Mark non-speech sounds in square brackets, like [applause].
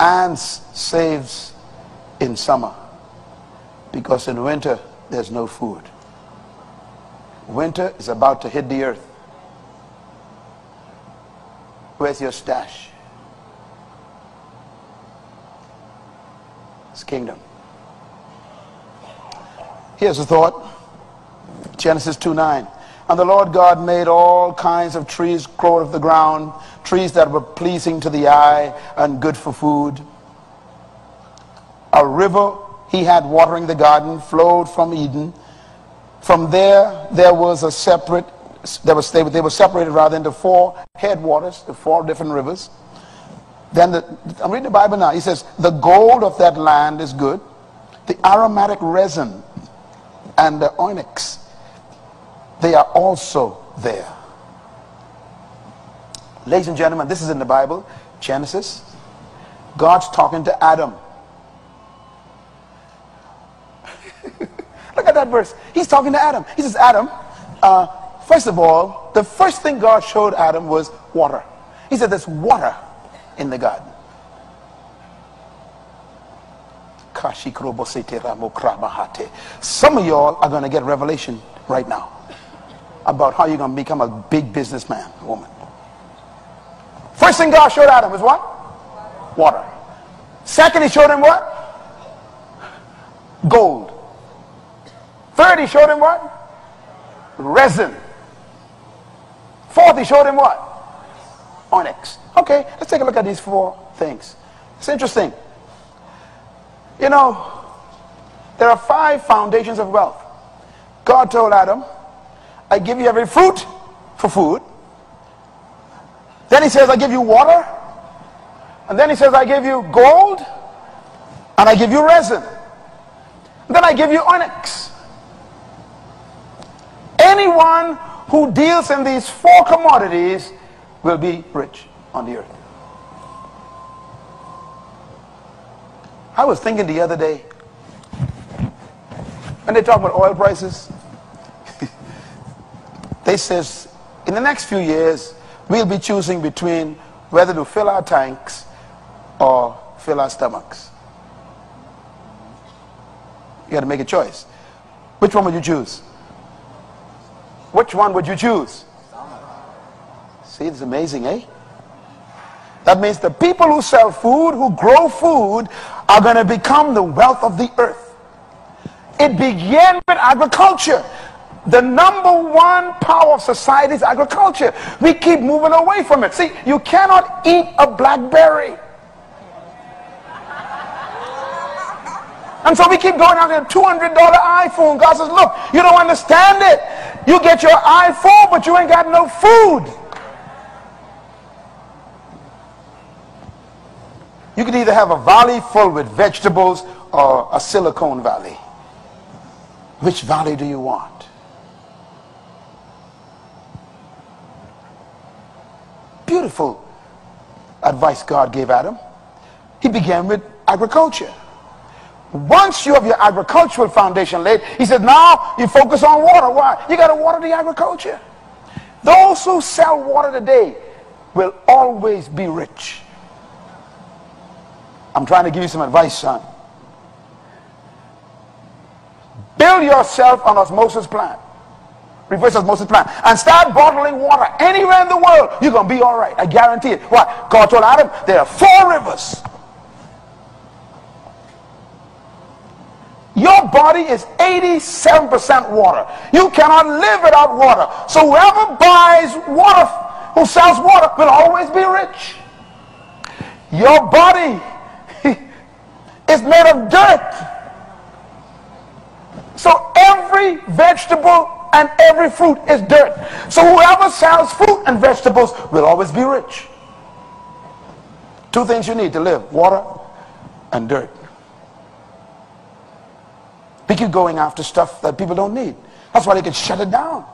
ants saves in summer because in winter there's no food. Winter is about to hit the earth. Where's your stash? It's kingdom. Here's a thought. Genesis 2 9. And the Lord God made all kinds of trees grow out of the ground, trees that were pleasing to the eye and good for food. A river he had watering the garden flowed from Eden. From there, there was a separate, there was, they, they were separated rather into four headwaters, the four different rivers. Then the, I'm reading the Bible now. He says, the gold of that land is good. The aromatic resin and the onyx, they are also there. Ladies and gentlemen, this is in the Bible, Genesis. God's talking to Adam. [laughs] Look at that verse. He's talking to Adam. He says, Adam, uh, first of all, the first thing God showed Adam was water. He said, there's water in the garden. Some of y'all are going to get revelation right now about how you're going to become a big businessman, woman. First thing God showed Adam was what? Water. Second, he showed him what? Gold. Third, he showed him what? Resin. Fourth, he showed him what? Onyx. Okay, let's take a look at these four things. It's interesting. You know, there are five foundations of wealth. God told Adam, I give you every fruit for food. Then he says, I give you water. And then he says, I give you gold. And I give you resin. And then I give you onyx. Anyone who deals in these four commodities will be rich on the earth. I was thinking the other day, when they talk about oil prices, they says in the next few years, we'll be choosing between whether to fill our tanks or fill our stomachs. You got to make a choice. Which one would you choose? Which one would you choose? See, it's amazing, eh? That means the people who sell food, who grow food, are going to become the wealth of the earth. It began with agriculture. The number one power of society is agriculture. We keep moving away from it. See, you cannot eat a blackberry. And so we keep going out a $200 iPhone. God says, look, you don't understand it. You get your iPhone, but you ain't got no food. You can either have a valley full with vegetables or a Silicon Valley. Which valley do you want? Beautiful advice God gave Adam. He began with agriculture. Once you have your agricultural foundation laid, he said, now you focus on water. Why? You got to water the agriculture. Those who sell water today will always be rich. I'm trying to give you some advice, son. Build yourself an osmosis plant. Reverse osmosis plant. And start bottling water anywhere in the world. You're going to be all right. I guarantee it. Why? God told Adam, there are four rivers. Your body is 87% water. You cannot live without water. So whoever buys water, who sells water, will always be rich. Your body [laughs] is made of dirt. So every vegetable and every fruit is dirt. So whoever sells fruit and vegetables will always be rich. Two things you need to live, water and dirt. We keep going after stuff that people don't need. That's why they can shut it down.